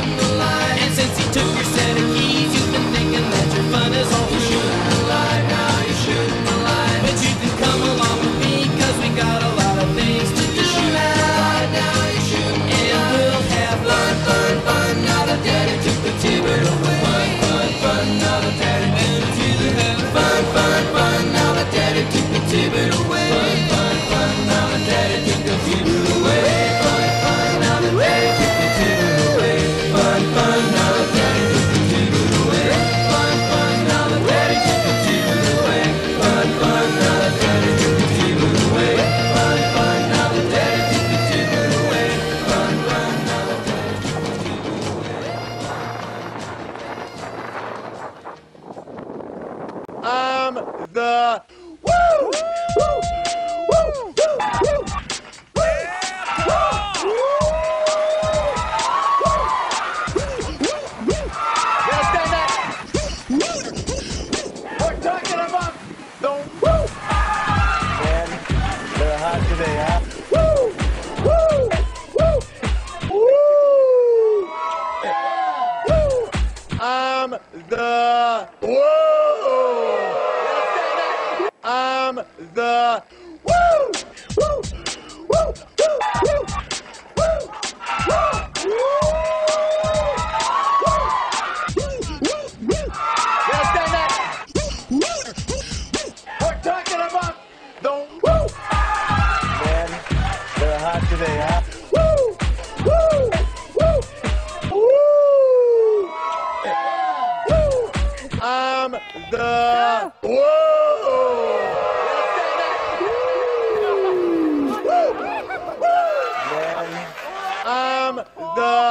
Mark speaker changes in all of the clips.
Speaker 1: remember the Woo!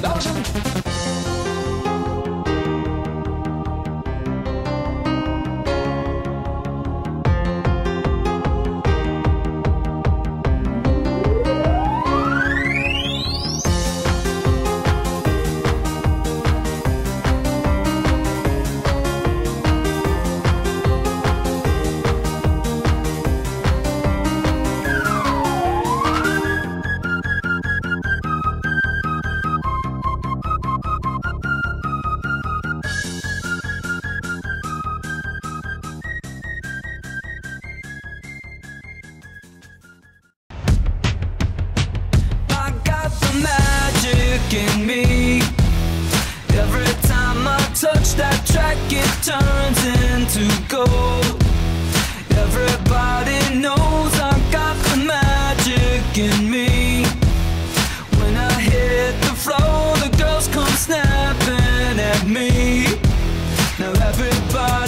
Speaker 2: Belgium.
Speaker 3: it turns into gold. Everybody knows I got the magic in me. When I hit the floor, the girls come snapping at me. Now everybody.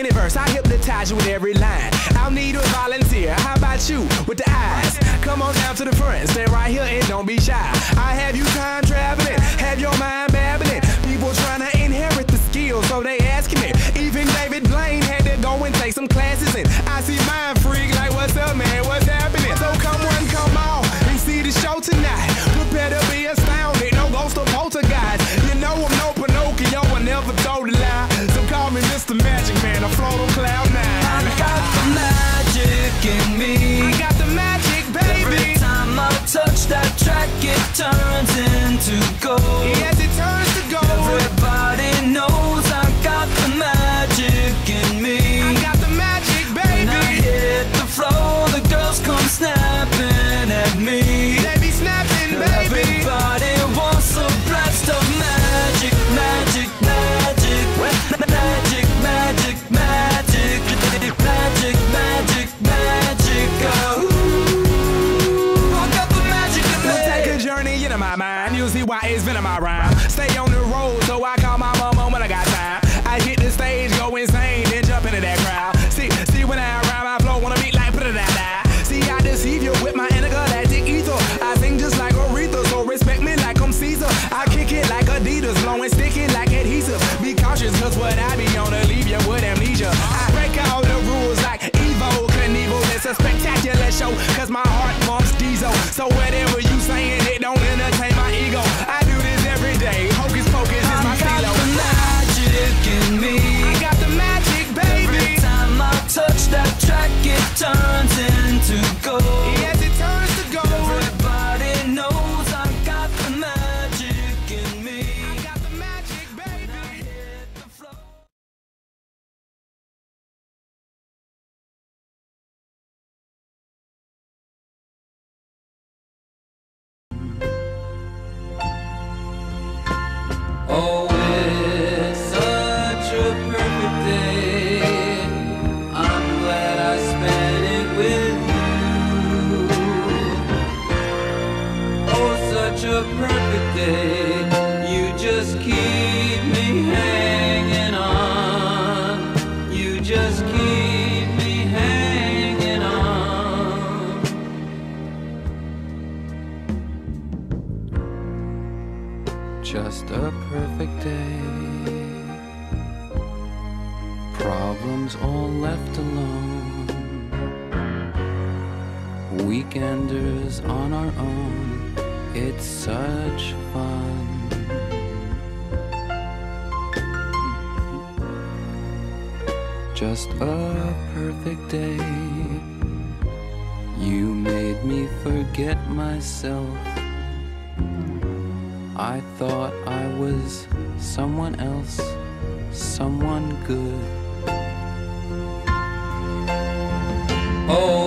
Speaker 4: Any verse. I hypnotize you with every line. I'll need a volunteer. How about you with the eyes? Come on down to the front, stay right here and don't be shy. I have you time traveling, have your mind babbling. People trying to inherit the skills, so they asking me. Even David Blaine had to go and take some classes, and I see mind freak like, what's up, man? What's happening? So come on, come on and see the show tonight. We better be astounded, no ghost or poltergeist.
Speaker 3: It turns into gold.
Speaker 4: So
Speaker 3: where such a perfect day. You just keep me hanging on. You just keep me hanging on. Just a perfect day. Problems all left alone. Weekenders on our own. It's such fun. Just a perfect day. You made me forget myself. I thought I was someone else, someone good. Oh,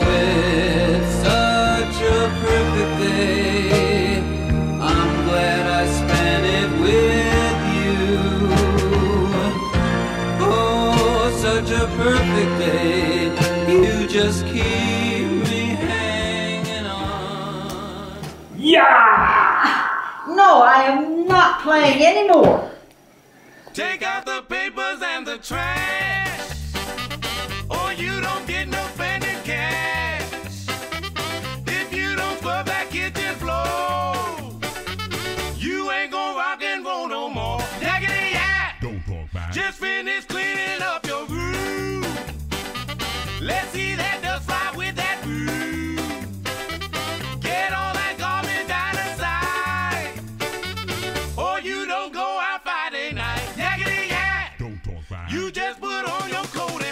Speaker 3: such a perfect day. You just keep me hanging on. Yeah!
Speaker 5: No, I am not playing anymore.
Speaker 4: Take out the papers and the trash. on your coat